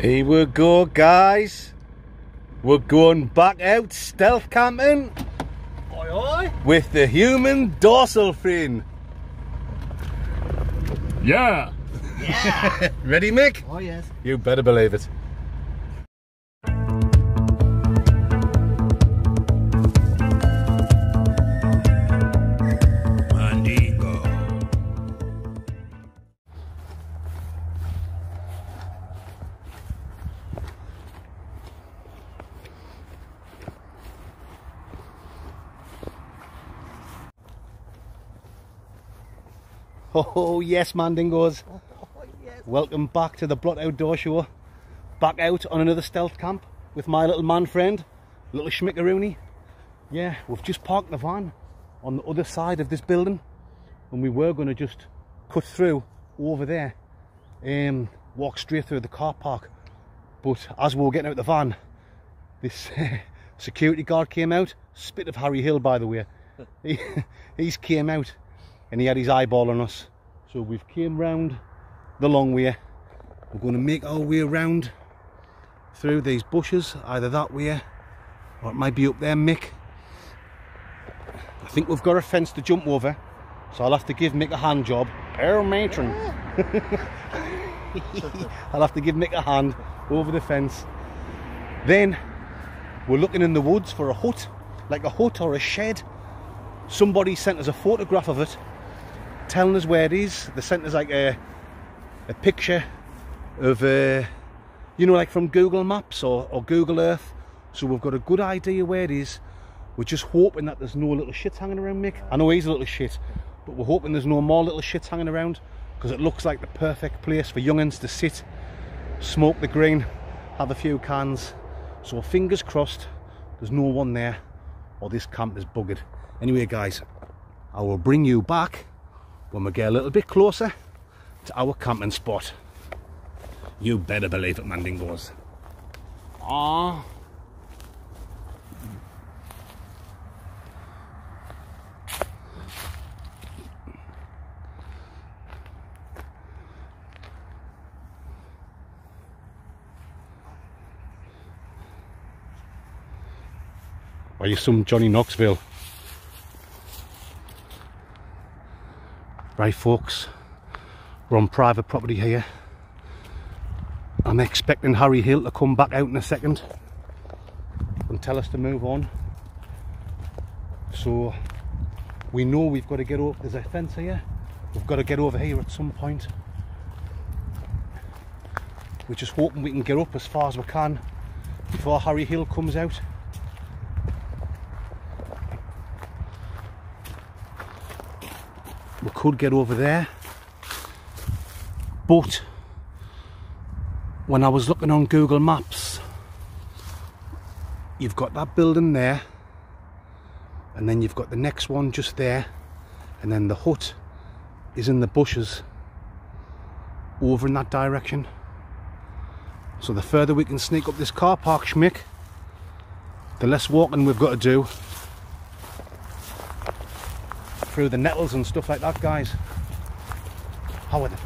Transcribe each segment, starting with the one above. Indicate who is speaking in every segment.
Speaker 1: Here we go, guys. We're going back out stealth camping
Speaker 2: Oi, oi.
Speaker 1: with the human dorsal fin.
Speaker 2: Yeah.
Speaker 1: Ready, Mick?
Speaker 2: Oh, yes.
Speaker 1: You better believe it. Oh, yes, Mandingos.
Speaker 2: Oh, yes.
Speaker 1: Welcome back to the Blot Outdoor Show. Back out on another stealth camp with my little man friend, little Schmickaroony. Yeah, we've just parked the van on the other side of this building and we were going to just cut through over there and walk straight through the car park. But as we were getting out the van, this security guard came out, spit of Harry Hill by the way. He, he's came out and he had his eyeball on us. So we've came round the long way. We're going to make our way around through these bushes, either that way or it might be up there, Mick. I think we've got a fence to jump over, so I'll have to give Mick a hand job. Air matron. I'll have to give Mick a hand over the fence. Then we're looking in the woods for a hut, like a hut or a shed. Somebody sent us a photograph of it, telling us where it is. They sent us like a a picture of uh, you know like from Google Maps or, or Google Earth. So we've got a good idea where it is. We're just hoping that there's no little shit hanging around, Mick. I know he's a little shit, but we're hoping there's no more little shit hanging around because it looks like the perfect place for young'uns to sit, smoke the green, have a few cans. So fingers crossed there's no one there or this camp is buggered. Anyway, guys, I will bring you back when we get a little bit closer to our camping spot. You better believe it, Mandingos. Ah. Are you some Johnny Knoxville? Right, folks, we're on private property here. I'm expecting Harry Hill to come back out in a second and tell us to move on. So we know we've got to get over. There's a fence here. We've got to get over here at some point. We're just hoping we can get up as far as we can before Harry Hill comes out. Could get over there. But when I was looking on Google Maps you've got that building there and then you've got the next one just there and then the hut is in the bushes over in that direction. So the further we can sneak up this car park schmick the less walking we've got to do through the nettles and stuff like that, guys. How are they?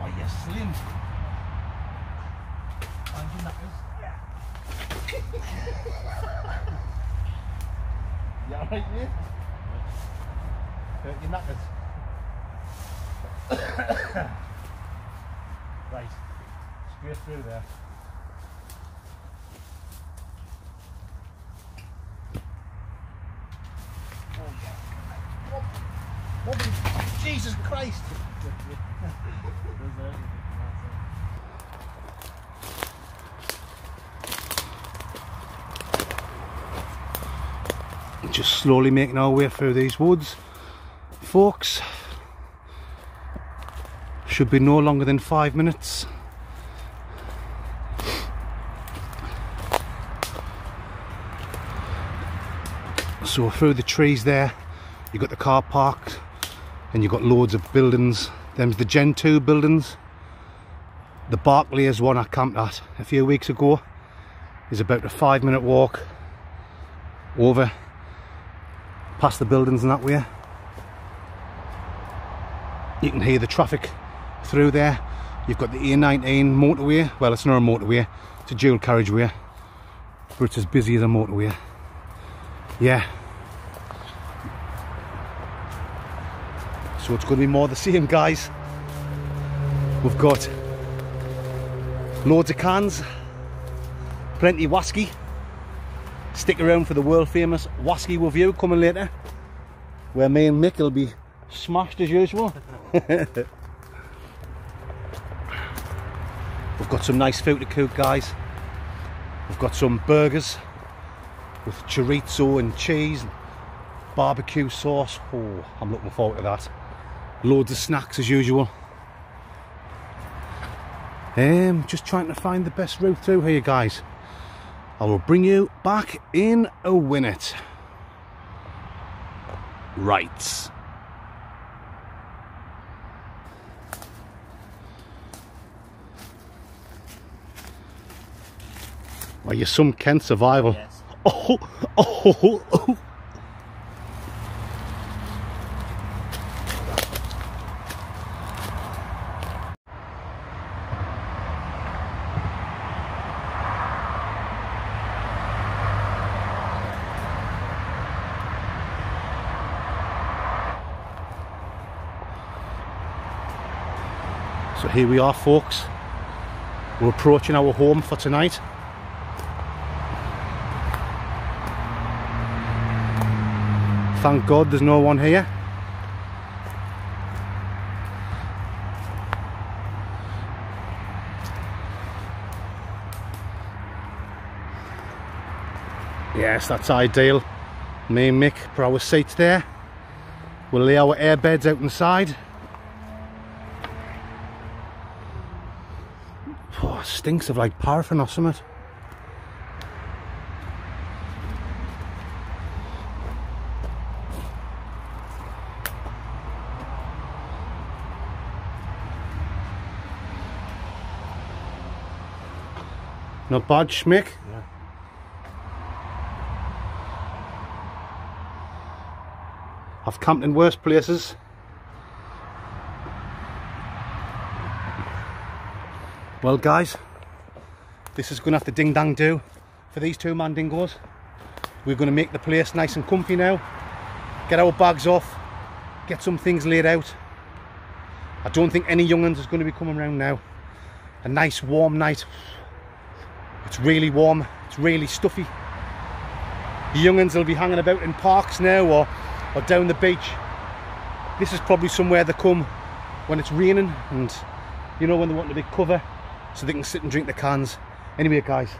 Speaker 1: Oh, you slim. Aren't you knuckles? you alright, mate? Hurt your knuckles? right, straight through there. Oh, yeah. Oh, oh, Jesus Christ! just slowly making our way through these woods folks should be no longer than five minutes So through the trees there, you've got the car park and you've got loads of buildings. Them's the Gen 2 buildings. The Barclays one I camped at a few weeks ago is about a five minute walk over past the buildings and that way. You can hear the traffic through there. You've got the A19 motorway. Well, it's not a motorway, it's a dual carriageway, but it's as busy as a motorway. Yeah. So it's going to be more the same, guys. We've got loads of cans, plenty of whiskey. Stick around for the world famous whiskey review coming later, where me and Mick will be smashed as usual. We've got some nice food to cook, guys. We've got some burgers with chorizo and cheese, and barbecue sauce. Oh, I'm looking forward to that. Loads of snacks as usual. Um, just trying to find the best route through here, guys. I will bring you back in a minute. Right. Well, you're some Kent survival.
Speaker 2: Yes.
Speaker 1: Oh, oh, oh. So here we are folks. We're approaching our home for tonight. Thank God there's no one here. Yes, that's ideal. Me and Mick put our seats there. We'll lay our airbeds out inside. Oh, it stinks of like paraffin or something. Not bad, Schmick.
Speaker 2: Yeah.
Speaker 1: I've camped in worse places. Well, guys, this is going to have to ding dang do for these two mandingos. We're going to make the place nice and comfy now. Get our bags off, get some things laid out. I don't think any young'uns is going to be coming around now. A nice warm night. It's really warm, it's really stuffy. The young'uns will be hanging about in parks now or, or down the beach. This is probably somewhere they come when it's raining and you know when they want a big cover so they can sit and drink the cans. Anyway guys,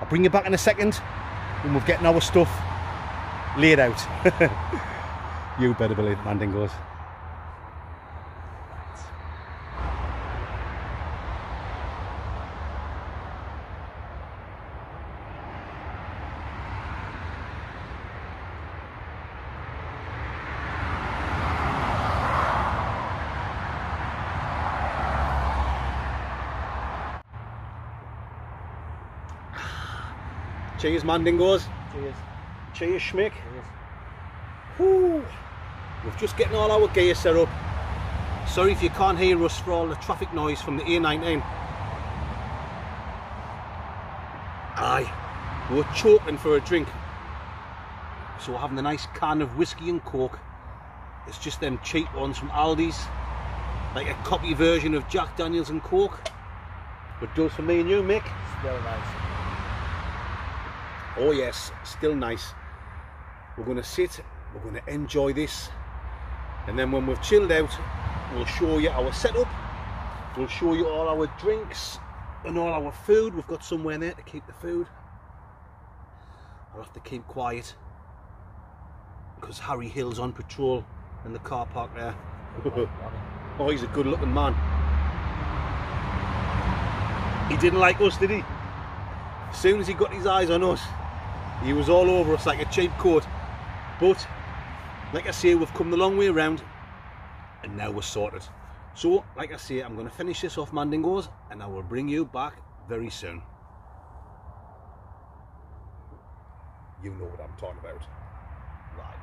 Speaker 1: I'll bring you back in a second when we're getting our stuff laid out. you better believe it, Mandingos. Cheers, Mandingos.
Speaker 2: Cheers.
Speaker 1: Cheers, Schmick.
Speaker 2: Cheers.
Speaker 1: Whew. We're just getting all our gear set up. Sorry if you can't hear us for all the traffic noise from the A19. Aye, we're choking for a drink. So we're having a nice can of whiskey and coke. It's just them cheap ones from Aldi's. Like a copy version of Jack Daniels and Coke. But does for me and you, Mick.
Speaker 2: Still nice.
Speaker 1: Oh yes, still nice. We're going to sit, we're going to enjoy this. And then when we've chilled out, we'll show you our setup. We'll show you all our drinks and all our food. We've got somewhere there to keep the food. I'll have to keep quiet because Harry Hill's on patrol in the car park there. oh, he's a good looking man. He didn't like us, did he? As soon as he got his eyes on us, he was all over us like a cheap coat. But like I say, we've come the long way around and now we're sorted. So, like I say, I'm going to finish this off Mandingos and I will bring you back very soon. You know what I'm talking about. Right.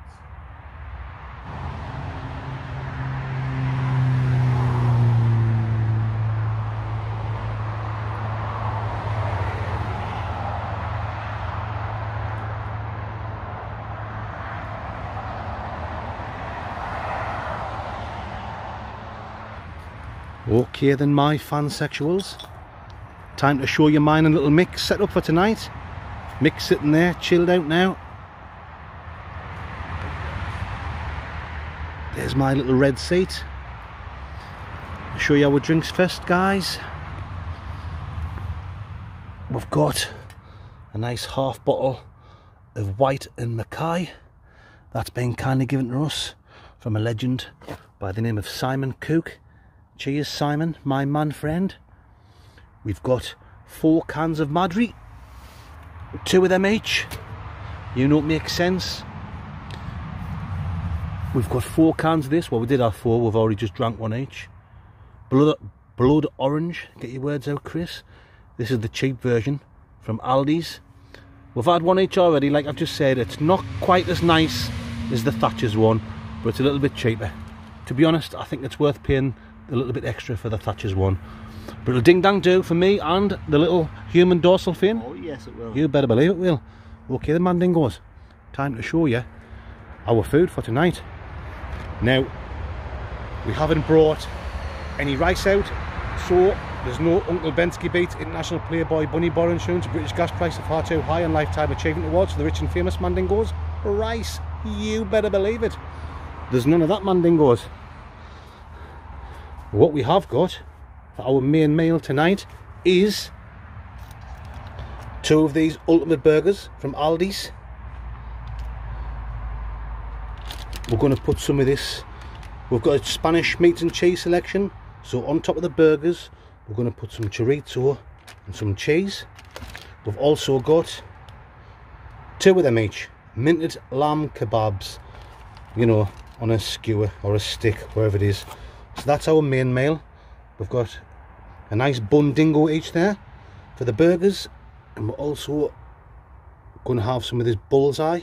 Speaker 1: Okay then my fansexuals. Time to show you mine and little mix set up for tonight. Mick sitting there, chilled out now. There's my little red seat. Show you our drinks first, guys. We've got a nice half bottle of white and Mackay. That's been kindly given to us from a legend by the name of Simon Cook. Cheers, Simon, my man friend. We've got four cans of Madri. Two of them each. You know it makes sense? We've got four cans of this. Well we did have four. We've already just drank one each. Blood blood orange. Get your words out chris. This is the cheap version from aldi's. We've had one each already. Like i've just said it's not quite as nice as the thatcher's one but it's a little bit cheaper. To be honest i think it's worth paying a little bit extra for the thatcher's one but it'll ding dang do for me and the little human dorsal fin.
Speaker 2: Oh yes it will.
Speaker 1: You better believe it will. Okay the mandingos. Time to show you our food for tonight. Now, we haven't brought any rice out, so there's no Uncle Bensky Beat International Playboy Bunny Bar Insurance British gas price of far too high and lifetime achievement awards for the rich and famous mandingos. Rice, you better believe it. There's none of that mandingos. What we have got for our main meal tonight is two of these ultimate burgers from Aldi's. We're going to put some of this we've got a Spanish meat and cheese selection so on top of the burgers we're going to put some chorizo and some cheese. We've also got two of them each minted lamb kebabs you know on a skewer or a stick wherever it is so that's our main meal. We've got a nice bun dingo each there for the burgers. And we're also going to have some of this bullseye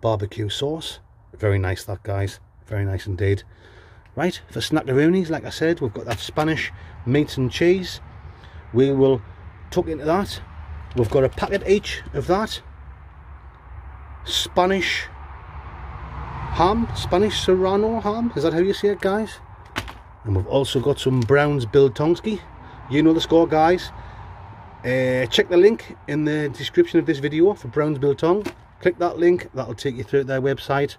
Speaker 1: barbecue sauce. Very nice that guys. Very nice indeed. Right for snackaroonies like I said we've got that Spanish meat and cheese. We will tuck into that. We've got a packet each of that. Spanish ham Spanish serrano ham is that how you say it guys? And we've also got some Browns Biltongski you know the score guys. Uh, check the link in the description of this video for Browns Biltong click that link that'll take you through their website.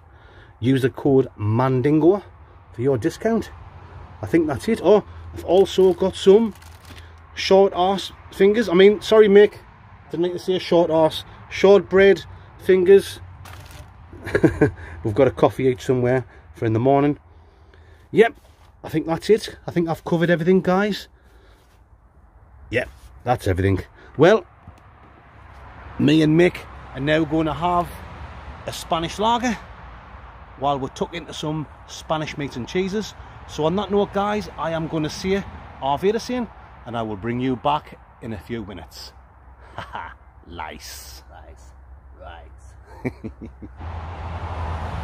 Speaker 1: Use the code MANDINGO for your discount. I think that's it. Oh I've also got some short arse fingers. I mean sorry Mick. Didn't make to say short arse? Shortbread fingers we've got a coffee each somewhere for in the morning yep I think that's it. I think I've covered everything, guys. Yep, that's everything. Well, me and Mick are now going to have a Spanish lager while we're tucked into some Spanish meats and cheeses. So on that note, guys, I am going to say Auf Wiedersehen and I will bring you back in a few minutes. Haha, nice.
Speaker 2: Nice. Right.
Speaker 1: Ew.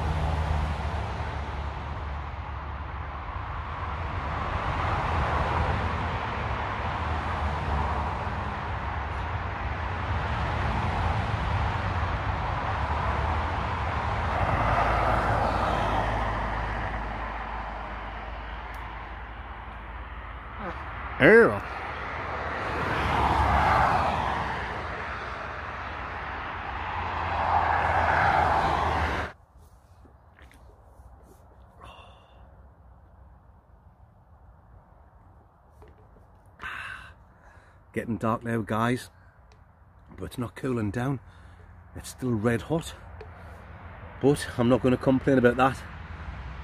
Speaker 1: Getting dark now guys, but it's not cooling down. It's still red hot, but I'm not going to complain about that.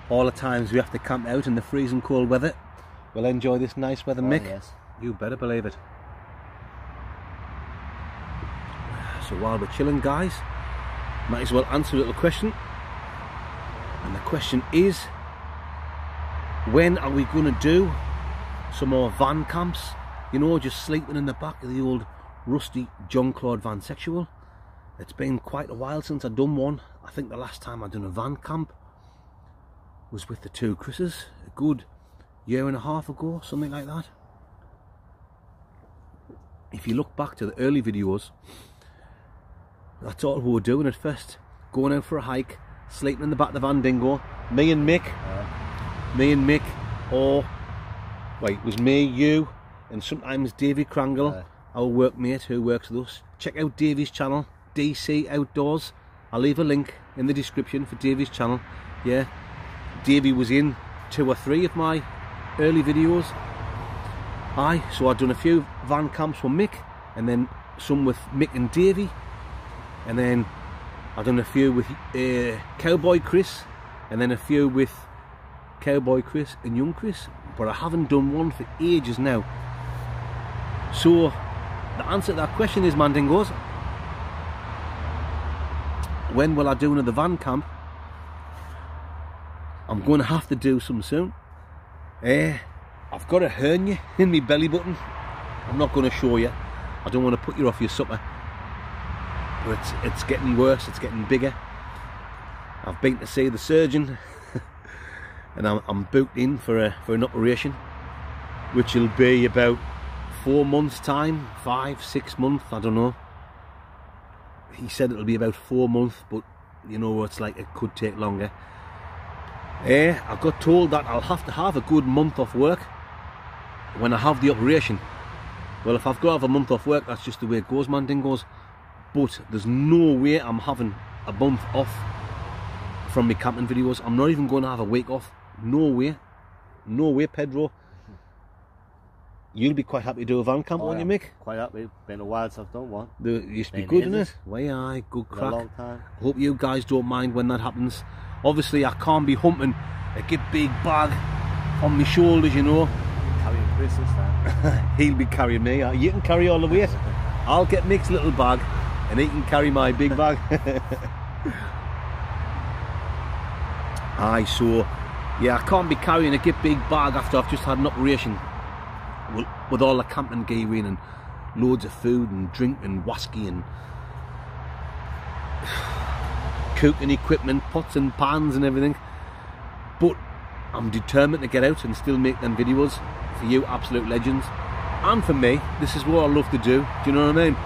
Speaker 1: All the times we have to camp out in the freezing cold weather We'll enjoy this nice weather,
Speaker 2: Oh,
Speaker 1: Mick.
Speaker 2: yes.
Speaker 1: You better believe it. So while we're chilling, guys, might as well answer a little question. And the question is, when are we going to do some more van camps? You know, just sleeping in the back of the old rusty John Claude Van Sexual. It's been quite a while since I've done one. I think the last time I done a van camp was with the two Chris's, a good year and a half ago, something like that. If you look back to the early videos, that's all we were doing at first. Going out for a hike, sleeping in the back of the van dingo. Me and Mick, me and Mick, or wait, it was me, you, and sometimes Davy Crangle, our workmate who works with us. Check out Davy's channel, DC Outdoors. I'll leave a link in the description for Davy's channel. Yeah, Davy was in two or three of my early videos. Aye, so I've done a few van camps with Mick, and then some with Mick and Davy, and then I've done a few with uh, Cowboy Chris, and then a few with Cowboy Chris and Young Chris, but I haven't done one for ages now. So the answer to that question is Mandingos. When will I do another van camp? I'm going to have to do some soon. Eh, I've got a hernia in my belly button. I'm not going to show you. I don't want to put you off your supper. But it's, it's getting worse, it's getting bigger. I've been to see the surgeon and I'm, I'm booked in for, a, for an operation which will be about four months time, five, six months, I don't know. He said it'll be about four months, but you know it's like it could take longer. Eh, I got told that I'll have to have a good month off work when I have the operation. Well, if I've got to have a month off work, that's just the way it goes, man, dingoes. But there's no way I'm having a month off from my camping videos. I'm not even going to have a week off. No way. No way, Pedro. You'll be quite happy to do a van camp,
Speaker 2: Oh,
Speaker 1: won't you,
Speaker 2: yeah.
Speaker 1: Mick?
Speaker 2: Quite happy. Been a while since I've done one.
Speaker 1: The, it used to be good, didn't
Speaker 2: ages.
Speaker 1: it? Why, aye, good
Speaker 2: Been a
Speaker 1: crack.
Speaker 2: long time.
Speaker 1: Hope you guys don't mind when that happens. Obviously, I can't be humping a good big bag on my shoulders, you know.
Speaker 2: Carrying Chris this time.
Speaker 1: He'll be carrying me. You can carry all the weight. I'll get Mick's little bag, and he can carry my big bag. Aye, so yeah, I can't be carrying a good big bag after I've just had an operation with, all the camping gear in and loads of food and drink and whiskey and cooking equipment, pots and pans and everything. But I'm determined to get out and still make them videos for you absolute legends. And for me, this is what I love to do. Do you know what I mean?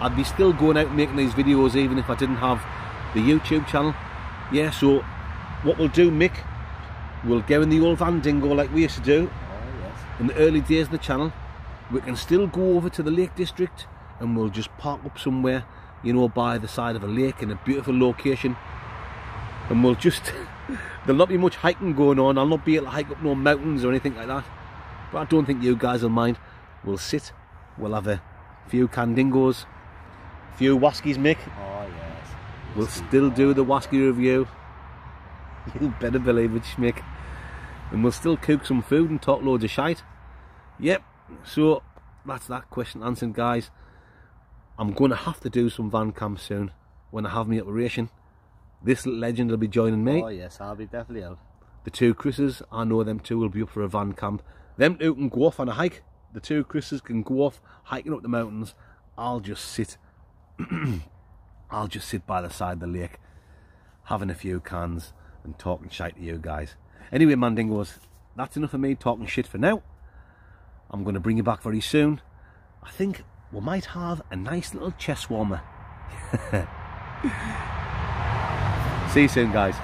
Speaker 1: I'd be still going out making these videos even if I didn't have the YouTube channel. Yeah, so what we'll do, Mick, we'll go in the old van dingo like we used to do
Speaker 2: Oh, yes.
Speaker 1: in the early days of the channel. We can still go over to the Lake District and we'll just park up somewhere, you know, by the side of a lake in a beautiful location. And we'll just, there'll not be much hiking going on. I'll not be able to hike up no mountains or anything like that. But I don't think you guys will mind. We'll sit, we'll have a few candingos, few waskies, Mick.
Speaker 2: Oh, yes.
Speaker 1: We'll still do the wasky review. You better believe it, Schmick. And we'll still cook some food and talk loads of shite. Yep, so that's that question answered, guys. I'm going to have to do some van camps soon when I have my operation. This legend will be joining me.
Speaker 2: Oh, yes. I'll be definitely out.
Speaker 1: The two Chris's, I know them two will be up for a van camp. Them two can go off on a hike. The two Chris's can go off hiking up the mountains. I'll just sit. I'll just sit by the side of the lake, having a few cans and talking shite to you guys. Anyway, Mandingos, that's enough of me talking shit for now. I'm going to bring you back very soon. I think we might have a nice little chest warmer. See you soon, guys.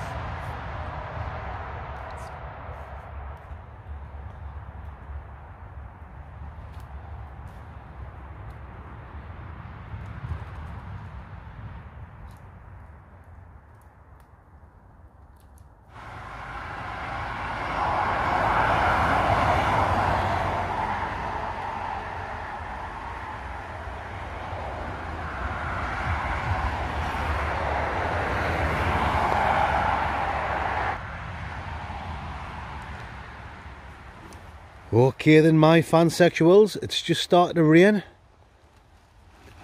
Speaker 1: Okay then my fansexuals, it's just started to rain.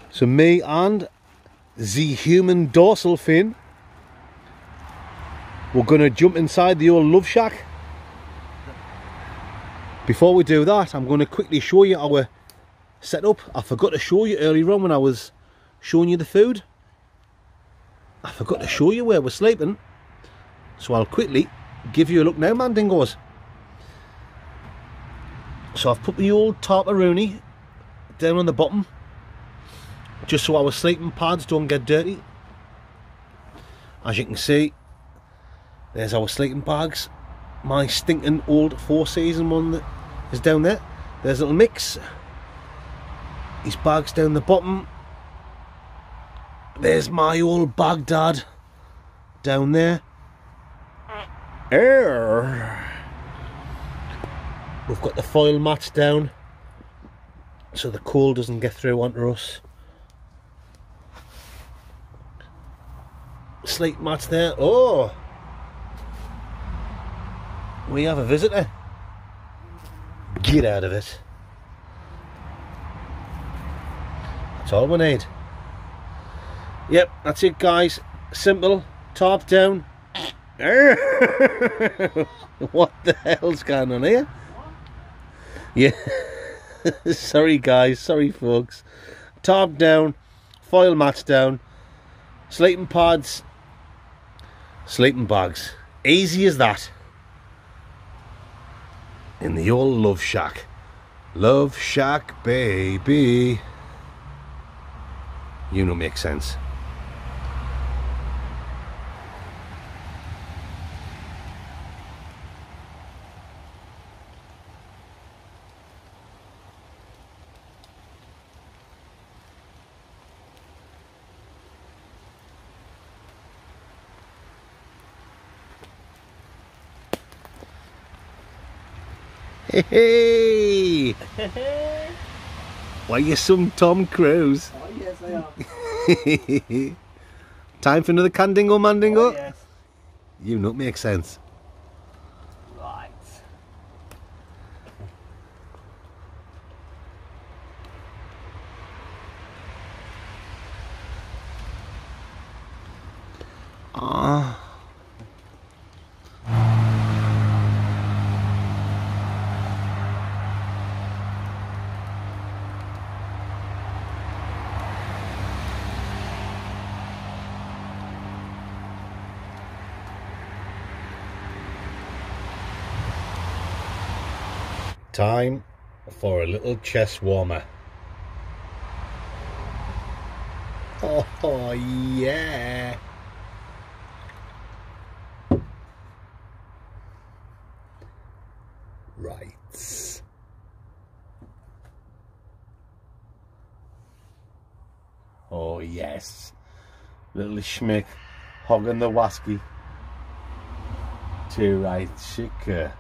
Speaker 1: So me and the human dorsal fin. We're to jump inside the old love shack. Before we do that, I'm to quickly show you our setup. I forgot to show you earlier on when I was showing you the food. I forgot to show you where we're sleeping. So I'll quickly give you a look now, Mandingos. So I've put the old tarparoonie down on the bottom just so our sleeping pads don't get dirty. As you can see, there's our sleeping bags. My stinking old four season one that is down there. There's a little mix. His bags down the bottom. There's my old Baghdad down there. Err. We've got the foil mats down so the cold doesn't get through onto us. Sleep mats there. Oh! We have a visitor. Get out of it. That's all we need. Yep, that's it guys. Simple, top down. what the hell's going on here? Yeah. sorry guys, sorry folks. Top down, foil mats down, sleeping pods, sleeping bags. Easy as that. In the old love shack. Love shack, baby. You know makes sense. Hey, hey. Why you some Tom Cruise?
Speaker 2: Oh yes I am.
Speaker 1: Time for another Candingo Mandingo?
Speaker 2: Oh, yes.
Speaker 1: You know it makes sense.
Speaker 2: Right.
Speaker 1: Ah. Time for a little chest warmer. Oh, yeah. Right. Oh, yes. Little schmick hogging the wasky. Too right, chicker.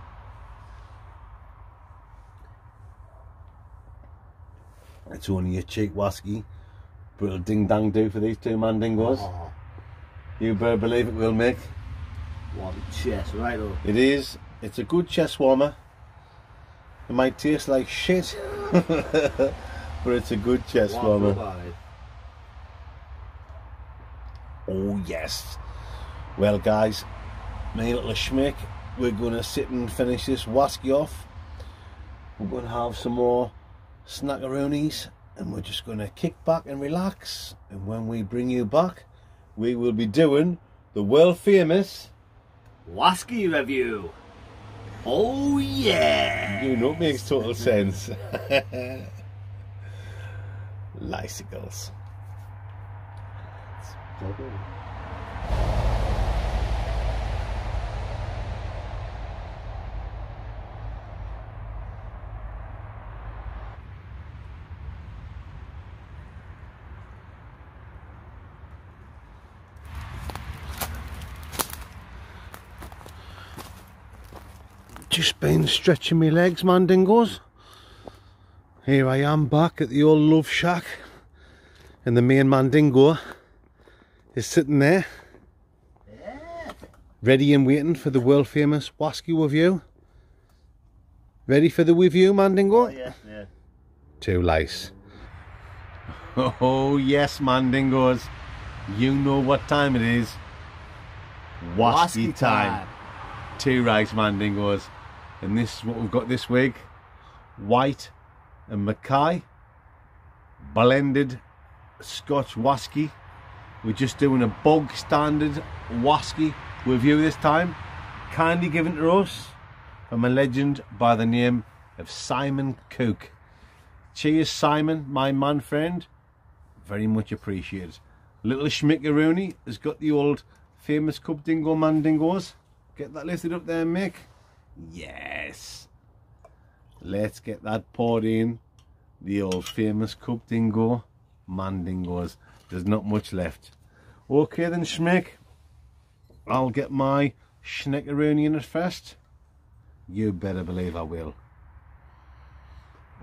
Speaker 1: It's only a cheap wasky, but it'll ding dang do for these two mandingos.
Speaker 2: Oh,
Speaker 1: You better believe it will, Mick.
Speaker 2: what a chest, right up.
Speaker 1: It is. It's a good chest warmer. It might taste like shit, but it's a good chest
Speaker 2: One
Speaker 1: warmer. Oh yes. Well, guys, me little schmick, we're going to sit and finish this wasky off. We're going to have some more snackaroonies, and we're just going to kick back and relax. And when we bring you back, we will be doing the world famous.
Speaker 2: Wasky review. Oh yeah.
Speaker 1: You know, it makes total sense. Lysicles. Just been stretching my legs, man, dingoes. Here I am back at the old love shack. And the main mandingo is sitting there. Ready and waiting for the world famous Wasky review. Ready for the review, Mandingo?
Speaker 2: Oh yes, yeah.
Speaker 1: Too lice. Oh yes, Mandingos. You know what time it is. Wasky time. Two rice mandingos. And this is what we've got this week. Whyte and Mackay. Blended Scotch Wasky. We're just doing a bog standard Wasky review this time. Kindly given to us from a legend by the name of Simon Cook. Cheers, Simon, my man friend. Very much appreciated. Little Schmickaroony has got the old famous Cup Dingo Mandingos. Get that lifted up there, Mick. Yes. Let's get that poured in. The old famous Cup Dingo Mandingos. There's not much left. Okay then, Schmick. I'll get my Schnickeroni in first. You better believe I will.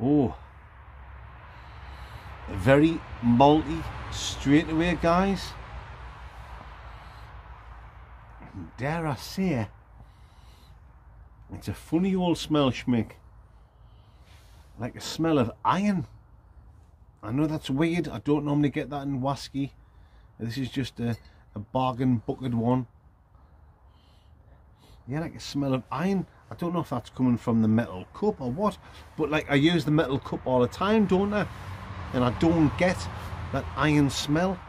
Speaker 1: Oh. Very malty straight away, guys. Dare I say, it's a funny old smell, Schmick. Like a smell of iron. I know that's weird. I don't normally get that in Wasky. This is just a, a bargain bucket one. Yeah, like a smell of iron. I don't know if that's coming from the metal cup or what, but like I use the metal cup all the time, don't I? And I don't get that iron smell.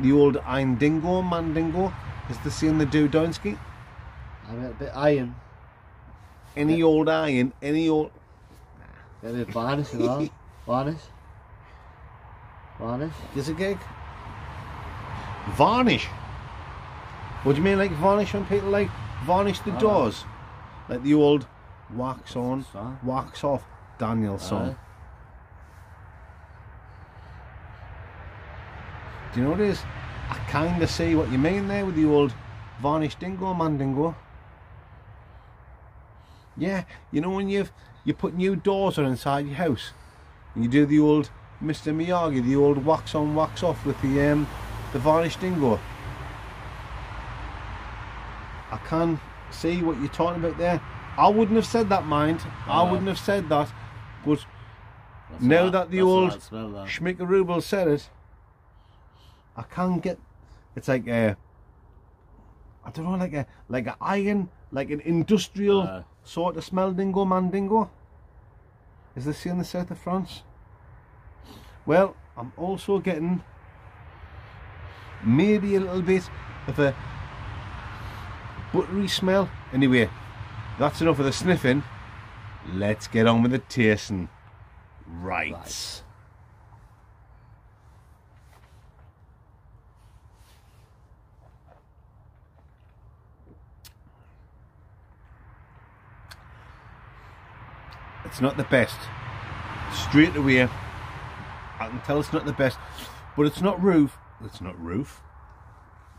Speaker 1: The old iron dingo, mandingo, is the same the do Donsky.
Speaker 2: I mean, a bit iron.
Speaker 1: Any
Speaker 2: Yeah.
Speaker 1: old iron, any old
Speaker 2: a bit varnish and all. Varnish. Varnish.
Speaker 1: Is a gig? Varnish. What do you mean like varnish on people like varnish the
Speaker 2: Oh.
Speaker 1: doors? Like the old wax on, wax off Daniel song. Do you know what it is? I kinda see what you mean there with the old varnish dingo mandingo. Yeah, you know when you've you put new doors on inside your house and you do the old Mr. Miyagi, the old wax on wax off with the um the varnish dingo. I can see what you're talking about there. I wouldn't have said that mind. I wouldn't have said that. But
Speaker 2: That's
Speaker 1: Now
Speaker 2: what-
Speaker 1: that the old
Speaker 2: smell
Speaker 1: said it. I can't get. It's like a. I don't know, like a like a iron, like an industrial
Speaker 2: Aye.
Speaker 1: Sort of smell. Dingo mandingo. Is this here in the south of France? Well, I'm also getting maybe a little bit of a buttery smell. Anyway, that's enough of the sniffing. Let's get on with the tasting. Right.
Speaker 2: Right.
Speaker 1: It's not the best. Straight away, I can tell it's not the best. But it's not roof. It's not roof.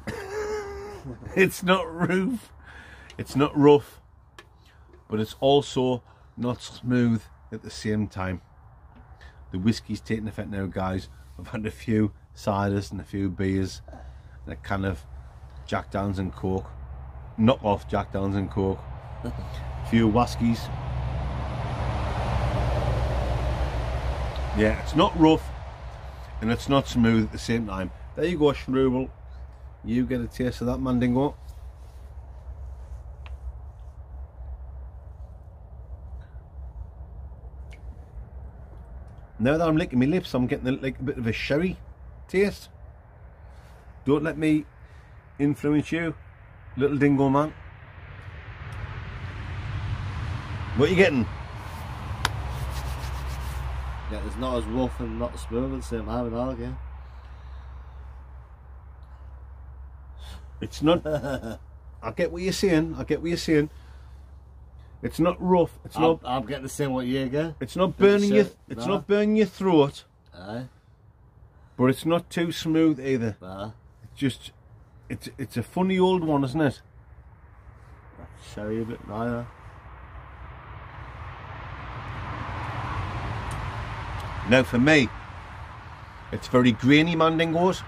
Speaker 1: it's not roof. It's not rough. But it's also not smooth at the same time. The whiskey's taking effect now, guys. I've had a few ciders and a few beers and a can of Jack Downs and Coke. Knock off Jack Downs and Coke. A few whiskies. Yeah, it's not rough and it's not smooth at the same time. There you go, Schrubel. You get a taste of that mandingo. Now that I'm licking my lips, I'm getting a, like a bit of a sherry taste. Don't let me influence you, little dingo man. What are you getting?
Speaker 2: Yeah, it's not as rough and not smooth at the same time and all again.
Speaker 1: It's not. I get what you're saying. I get what you're saying. It's not rough. It's
Speaker 2: I'm,
Speaker 1: not.
Speaker 2: I'm getting the same what you get.
Speaker 1: It's not burning your. It's not burning your throat,
Speaker 2: Aye.
Speaker 1: but it's not too smooth either.
Speaker 2: Nah.
Speaker 1: It's just. It's it's a funny old one, isn't it?
Speaker 2: Show you a bit now.
Speaker 1: Now for me, it's very grainy Mandingo's.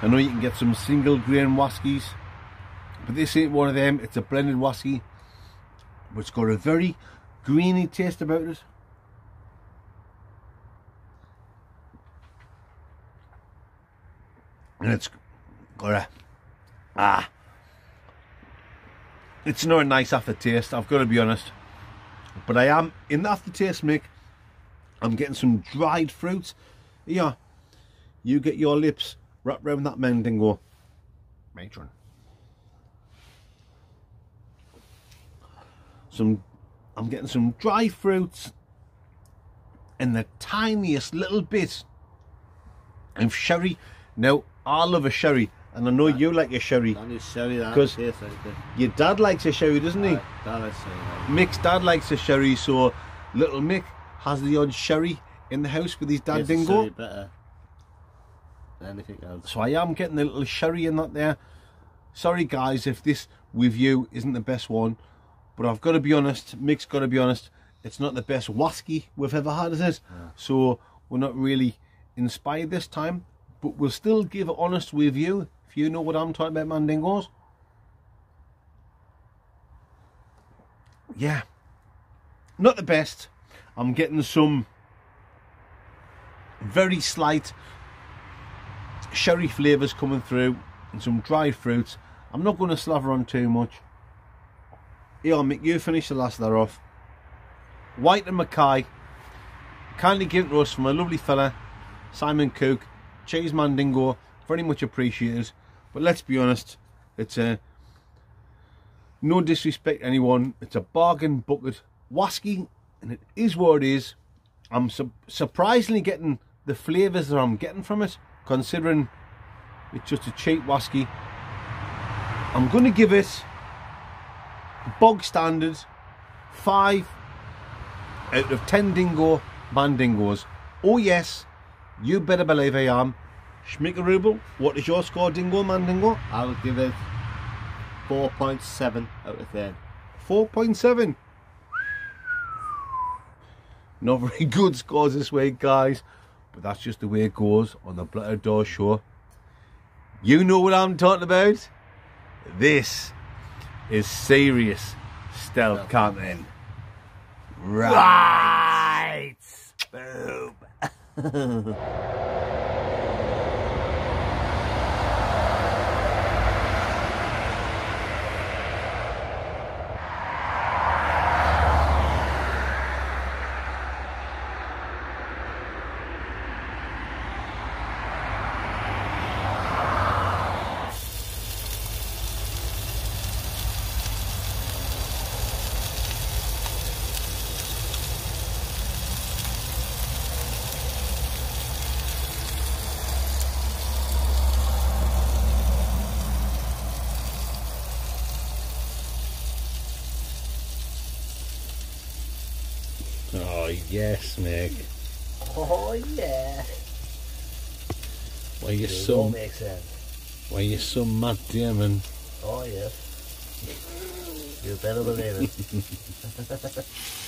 Speaker 1: I know you can get some single grain whiskies, but this ain't one of them. It's a blended whisky, but it's got a very greeny taste about it. And it's got a, ah, it's not a nice aftertaste, I've got to be honest. But I am in the aftertaste, Mick. I'm getting some dried fruits. Yeah, you get your lips wrapped around that Mandingo. Matron. Some, I'm getting some dry fruits and the tiniest little bit of sherry. Now, I love a sherry, and I know you like a sherry.
Speaker 2: That is sherry, that
Speaker 1: 'Cause-
Speaker 2: tastes like.
Speaker 1: Your dad likes a sherry, doesn't he?
Speaker 2: That sherry. aye.
Speaker 1: Mick's dad likes a sherry, so little Mick has the odd sherry in the house with his dad
Speaker 2: Tastes
Speaker 1: dingo.
Speaker 2: better than anything else.
Speaker 1: So I am getting a little sherry in that there. Sorry guys if this with you isn't the best one, but I've got to be honest, Mick's got to be honest, it's not the best whiskey we've ever had, is it? So we're not really inspired this time, but we'll still give an honest review you know what I'm talking about, Mandingos. Yeah, not the best. I'm getting some very slight sherry flavours coming through and some dried fruits. I'm not going to slather on too much. Here, Mick, you finish the last of that off. Whyte and Mackay. Kindly given to us from a lovely fella, Simon Cook. Cheese Mandingo. Very much appreciated. But let's be honest, it's a no disrespect anyone. It's a bargain bucket whiskey, and it is what it is. I'm su- surprisingly getting the flavours that I'm getting from it, considering it's just a cheap whiskey. I'm going to give it bog standard five out of ten dingo mandingos. Oh yes, you better believe I am. Schmickerooble, what is your score, dingo mandingo?
Speaker 2: I would give it 4.7 out of 10.
Speaker 1: 4.7. Not very good scores this week, guys. But that's just the way it goes on the Blot Outdoors Show. You know what I'm talking about? This is serious stealth camping. Right. Boom. Oh, yes, Mick.
Speaker 2: Oh yeah.
Speaker 1: Why you so,
Speaker 2: make sense.
Speaker 1: why you so Matt Damon?
Speaker 2: Oh yes. You better believe it.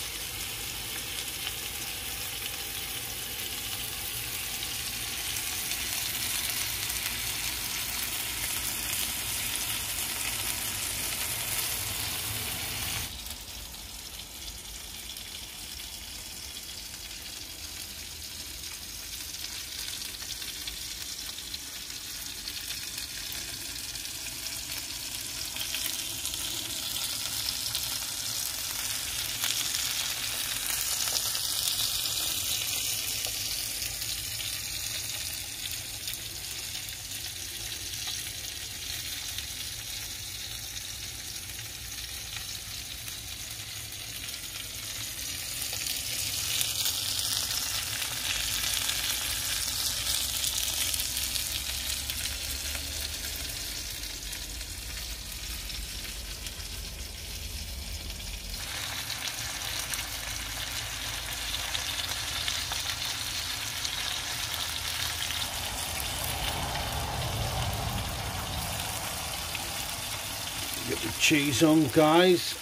Speaker 1: Cheese on, guys.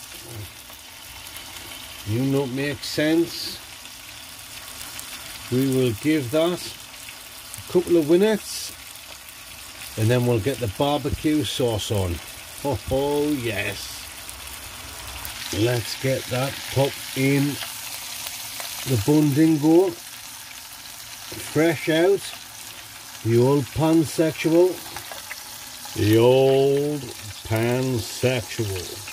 Speaker 1: You know it makes sense. We will give that a couple of minutes and then we'll get the barbecue sauce on. Oh, oh yes. Let's get that pop in the bundingo. Fresh out. The old pansexual. The old pansexual.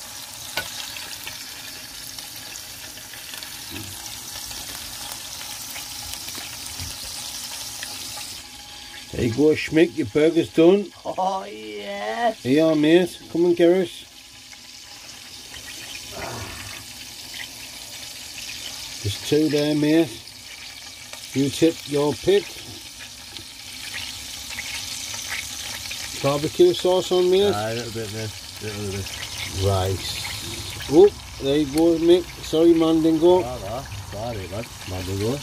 Speaker 1: There you go, Schmick, your burger's done.
Speaker 2: Oh, yes.
Speaker 1: Here you are, mate. Come and get us. There's two there, mate. You tip your pick. Barbecue sauce on, mate.
Speaker 2: Ah, a little bit, man. A little bit.
Speaker 1: Rice. Oh, there you go, Mick. Sorry, Mandingo.
Speaker 2: Ah, ah. Sorry, man.
Speaker 1: Mandingo.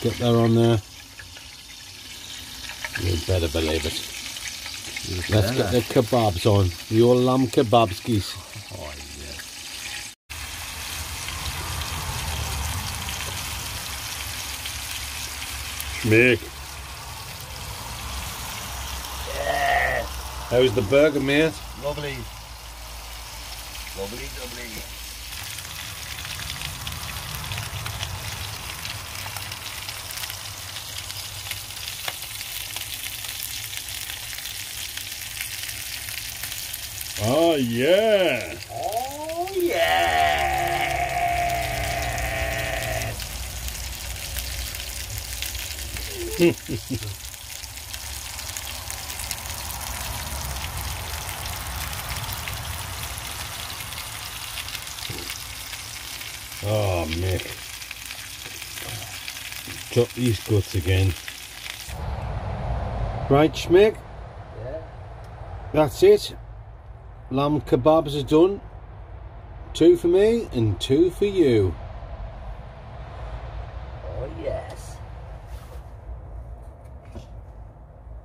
Speaker 1: Get that on there. You better believe it. Let's get the kebabs on. The old lamb kebabskis.
Speaker 2: Oh, yeah.
Speaker 1: Schmick. How's the burger, mate?
Speaker 2: Lovely. Lovely, lovely.
Speaker 1: Oh, yeah.
Speaker 2: Oh, yeah.
Speaker 1: Oh, Mick. Drop these guts again. Right, Schmick.
Speaker 2: Yeah.
Speaker 1: That's it. Lamb kebabs are done. Two for me and two for you.
Speaker 2: Oh, yes.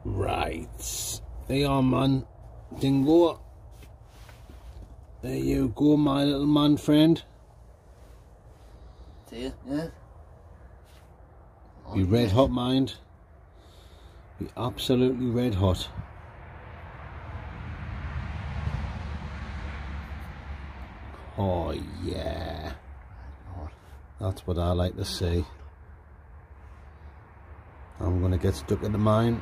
Speaker 1: Right. There you are, man. Dingo. There you go, my little man friend.
Speaker 2: See ya? Yeah.
Speaker 1: Be red hot, mind. Be absolutely red hot. Oh, yeah. That's what I like to see. I'm going to get stuck in the mine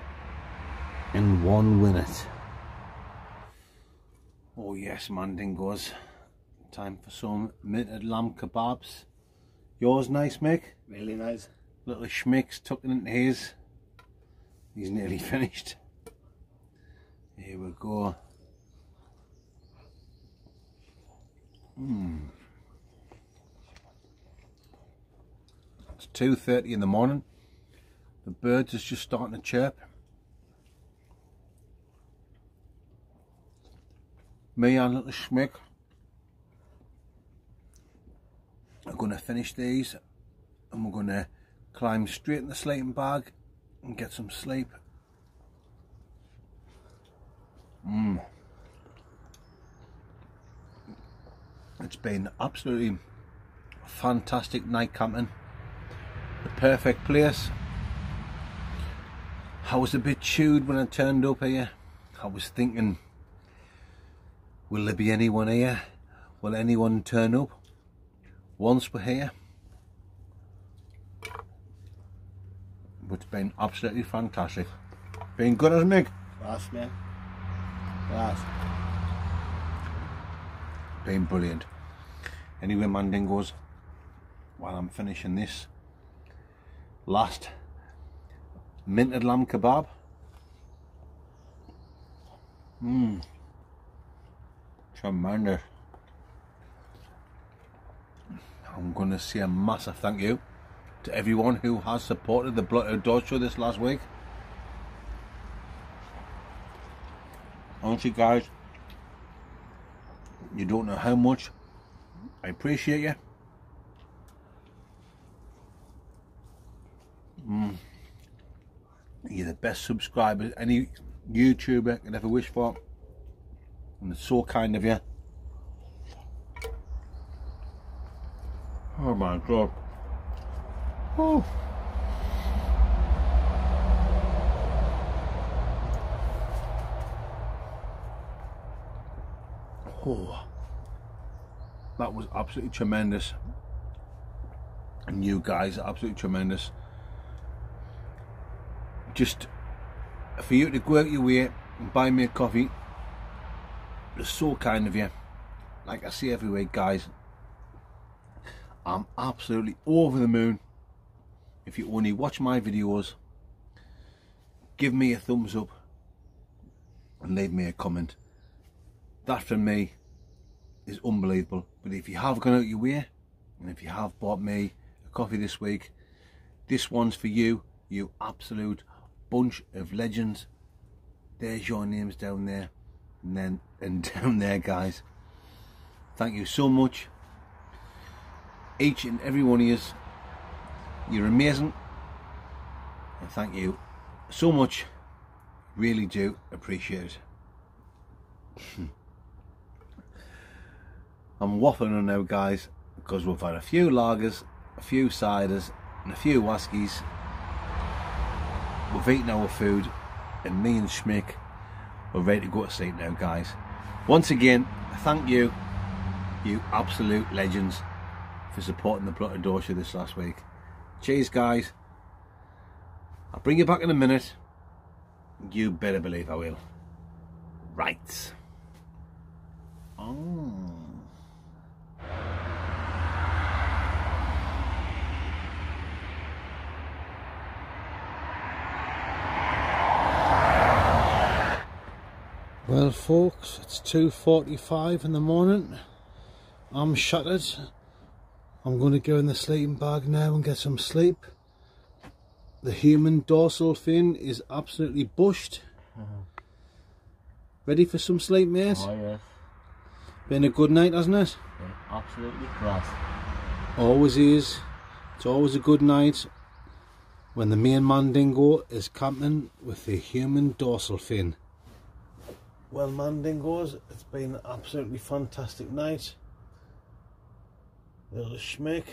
Speaker 1: in one minute. Oh, yes, Mandingos. Time for some minted lamb kebabs. Yours nice, Mick?
Speaker 2: Really nice.
Speaker 1: Little schmick's tucking into his. He's nearly finished. Here we go. Hmm. It's 2.30 in the morning. The birds are just starting to chirp. Me and little schmick are going to finish these and we're going to climb straight in the sleeping bag and get some sleep. Mm. It's been absolutely fantastic night camping. The perfect place. I was a bit chewed when I turned up here. I was thinking, will there be anyone here? Will anyone turn up? Once we're here. But it's been absolutely fantastic. Been good, hasn't it?
Speaker 2: Class, man. Class.
Speaker 1: Been brilliant. Anyway, Mandingos, while I'm finishing this last minted lamb kebab. Mmm. Tremendous. I'm going to say a massive thank you to everyone who has supported the Blot Outdoors Show this last week. Honestly, guys, you don't know how much I appreciate you. Mm. You're the best subscribers any YouTuber could ever wish for. And it's so kind of you. Oh my god. Oh. Oh. That was absolutely tremendous. And you guys are absolutely tremendous. Just for you to work your way
Speaker 3: and buy me a coffee. It's so kind of you. Like I say every week, guys, I'm absolutely over the moon. If you only watch my videos, give me a thumbs up and leave me a comment. That for me is unbelievable. But if you have gone out your way, and if you have bought me a coffee this week, this one's for you, you absolute bunch of legends. There's your names down there, and then and down there, guys. Thank you so much. Each and every one of you, you're amazing. And thank you so much. Really do appreciate it. I'm waffling on now, guys, because we've had a few lagers, a few ciders, and a few whiskies. We've eaten our food, and me and Schmick are ready to go to sleep now, guys. Once again, thank you, you absolute legends, for supporting the Blot Outdoors Show this last week. Cheers, guys. I'll bring you back in a minute. You better believe I will. Right. Oh.
Speaker 1: Well folks, it's 2.45 in the morning. I'm shattered. I'm going to go in the sleeping bag now and get some sleep. The human dorsal fin is absolutely bushed. Uh-huh. Ready for some sleep mate?
Speaker 2: Oh yes,
Speaker 1: Been a good night hasn't it?
Speaker 2: yeah, absolutely class.
Speaker 1: Always is. It's always a good night when the main Mandingo is camping with the human dorsal fin. Well Mandingos, it's been an absolutely fantastic night. Little Schmick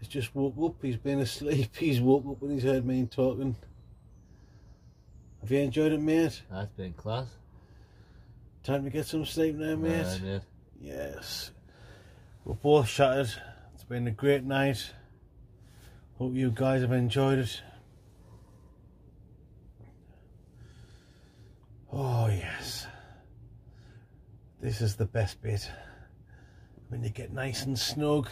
Speaker 1: has just woke up, he's been asleep, he's woke up when he's heard me talking. Have you enjoyed it mate?
Speaker 2: That's been class.
Speaker 1: Time to get some sleep now mate?
Speaker 2: Yeah, mate.
Speaker 1: Yes. We're both shattered. It's been a great night. Hope you guys have enjoyed it. Oh, yes. This is the best bit. When you get nice and snug.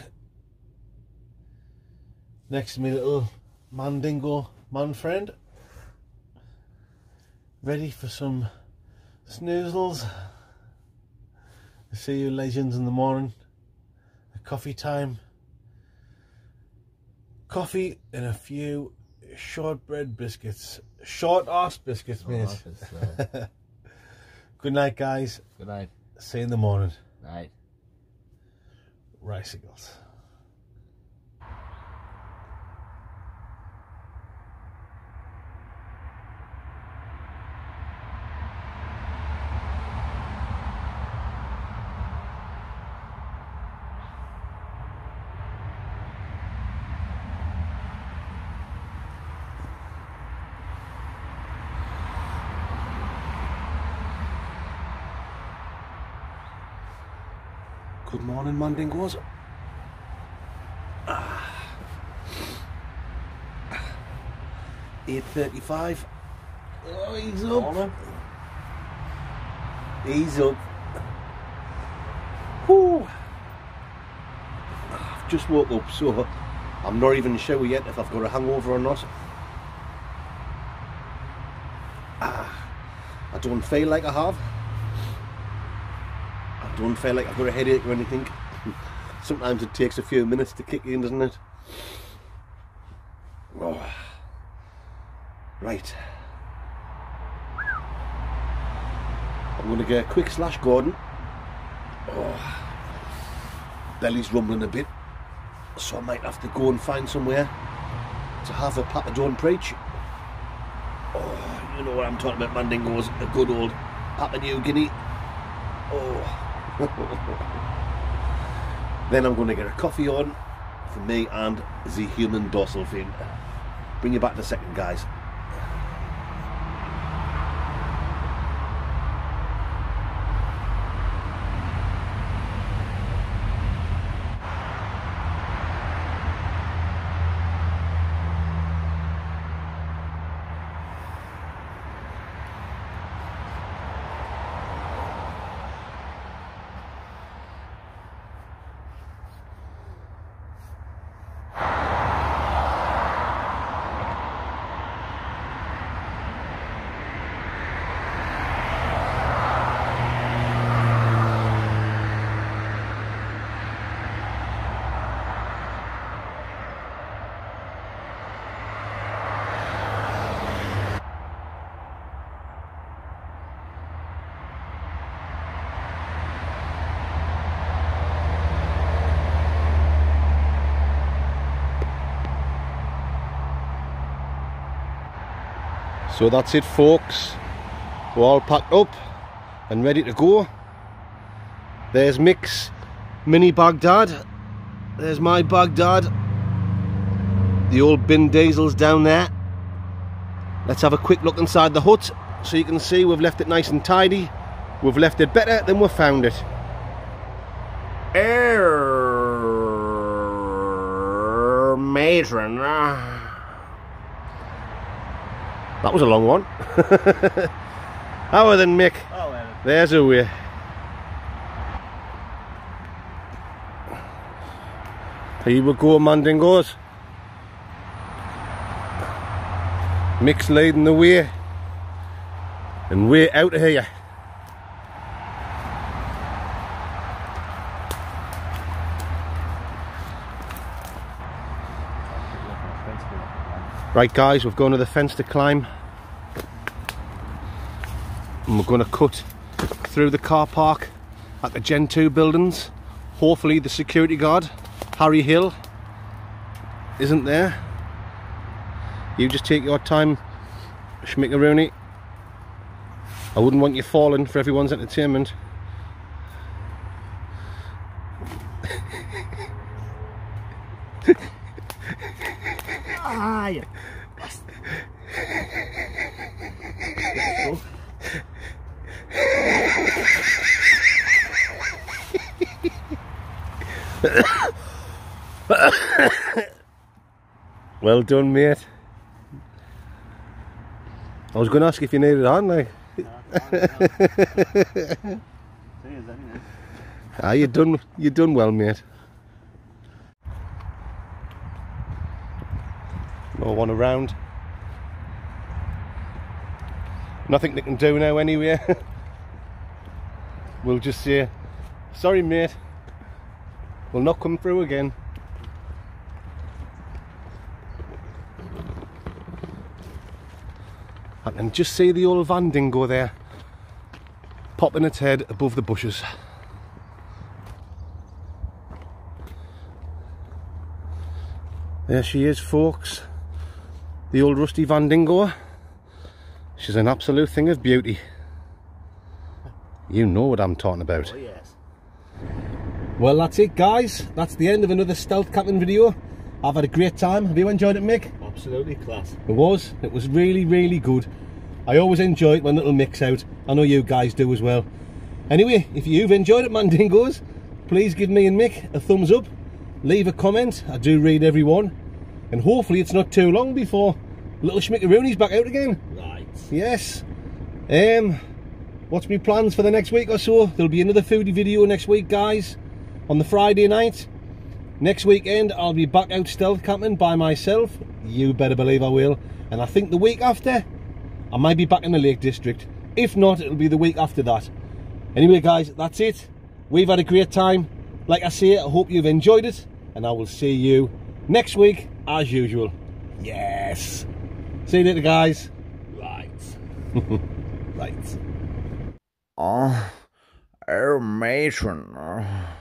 Speaker 1: Next to me little mandingo man friend. Ready for some snoozles. See you legends in the morning. A coffee time. Coffee and a few shortbread biscuits. Short ass biscuits, mate. Good night, guys.
Speaker 2: good night.
Speaker 1: See you in the morning.
Speaker 2: Night.
Speaker 1: Ricicles. Good morning, Mandingos. Eight thirty-five. Oh, he's up. He's up. Whew. I've just woke up, so I'm not even sure yet if I've got a hangover or not. Ah, I don't feel like I have. Don't feel like I've got a headache or anything. Sometimes it takes a few minutes to kick in, doesn't it? Oh. Right. I'm going to get a quick slash Gordon. Oh. Belly's rumbling a bit, so I might have to go and find somewhere to have a Papa Don't Preach. Oh, you know what I'm talking about, Mandingos, a good old Papua New Guinea. Oh. then I'm going to get a coffee on for me and the human dorsal fin. Bring you back in a second, guys. So that's it folks. We're all packed up and ready to go. There's Mick's mini Baghdad. There's my Baghdad. The old bin diesel's down there. Let's have a quick look inside the hut so you can see we've left it nice and tidy. We've left it better than we found it.
Speaker 3: Air matron. Ah.
Speaker 1: That was a long one. How then, Mick?
Speaker 2: Oh, well.
Speaker 1: There's a way. Here we go, Mandingos. Mick's leading the way. And we're out of here. Right guys, we've gone to the fence to climb. And we're going to cut through the car park at the Gen 2 buildings. Hopefully the security guard, Harry Hill, isn't there. You just take your time, Schmickaroony. I wouldn't want you falling for everyone's entertainment. Well done, mate. I was going to ask if you needed a hand, like. Ah, you done, you done well, mate. No one around. Nothing they can do now, anyway. we'll just say, sorry, mate. We'll not come through again. I can just see the old Van Dingo there, popping its head above the bushes. There she is, folks. The old rusty Van Dingo. She's an absolute thing of beauty. You know what I'm talking about.
Speaker 2: Oh, yes.
Speaker 1: Well, that's it, guys. That's the end of another stealth camping video. I've had a great time. Have you enjoyed it, Mick?
Speaker 2: Absolutely class.
Speaker 1: It was. It was really, really good. I always enjoy it when little mix out. I know you guys do as well. Anyway, if you've enjoyed it, Mandingos, please give me and Mick a thumbs up. Leave a comment. I do read everyone. And hopefully it's not too long before little Schmickaroony's back out again.
Speaker 2: Right.
Speaker 1: Yes. Um, what's my plans for the next week or so? There'll be another foodie video next week, guys, on the Friday night. Next weekend, I'll be back out stealth camping by myself. You better believe I will. And I think the week after, I might be back in the Lake District. If not, it'll be the week after that. Anyway, guys, that's it. We've had a great time. Like I say, I hope you've enjoyed it. And I will see you next week, as usual. Yes. See you later, guys.
Speaker 2: Right.
Speaker 1: Right.
Speaker 3: Oh, air matron. Ah.